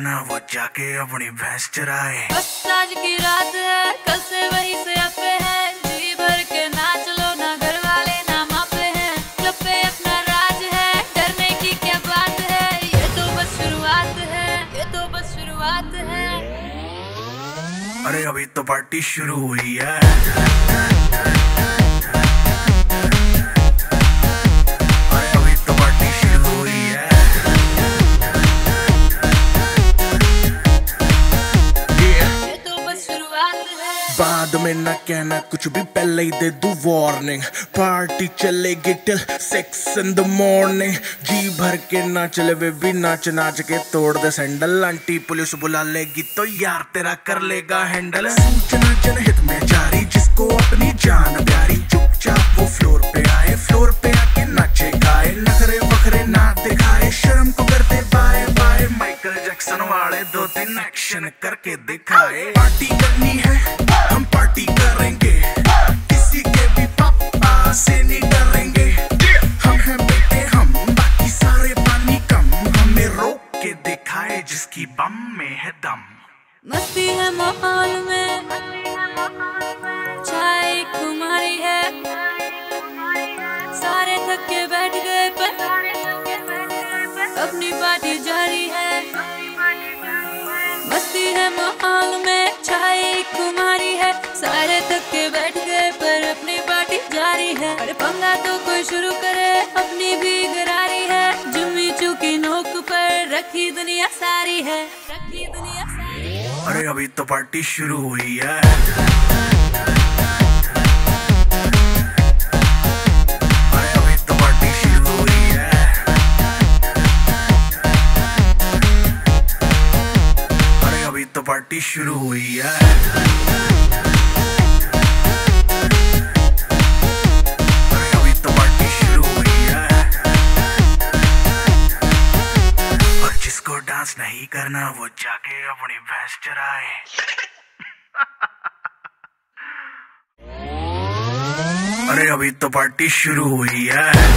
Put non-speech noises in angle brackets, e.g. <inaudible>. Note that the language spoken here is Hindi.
करना वो जाके अपनी भैंस चराए। बस आज की रात है कल से वही से अपे है। जी भर के नाच लो ना घर वाले ना मापे हैं। क्लब पे अपना राज है डरने की क्या बात है? ये तो बस शुरुआत है ये तो बस शुरुआत है। अरे अभी तो पार्टी शुरू हुई है। बाद में ना कहना, कुछ भी पहले ही दे दू वार्निंग पार्टी चलेगी till six in the morning जी भर के ना चले वे भी नाच नाच के तोड़ दे सैंडल आंटी पुलिस बुला लेगी तो यार तेरा कर लेगा हैंडल सूचना जनहित में जारी, जिसको अपनी जान प्यारी। चुपचाप वो फ्लोर पे आए फ्लोर पे आके नाचे, गाए। नखरे वखरे ना दिखाए, शर्म को करते बाय बाय माइकल जैक्सन वाले दो तीन एक्शन करके दिखाए। पार्टी करनी है। पार्टी करेंगे। किसी के भी पापा से नहीं डरेंगे। सारे पानी कम। हमें रोक के दिखाए जिसकी बम में है दम। मस्ती है माहौल में। चाय कुमारी है। सारे थक बैठ गए पर अपनी पार्टी जारी है। मस्ती है माहौल में। चाय कुमारी सारे थक के बैठ गए, पर अपनी पार्टी जारी है। अरे पंगा तो कोई शुरू करे, अपनी भी गरारी है। जुम्मी चुकी नोक पर रखी दुनिया सारी है। रखी दुनिया सारी है। अरे, अभी तो पार्टी शुरू हुई है। तो पार्टी शुरू हुई है। नहीं करना वो जाके अपनी भैंस चराए। <laughs> अरे अभी तो पार्टी शुरू हुई है।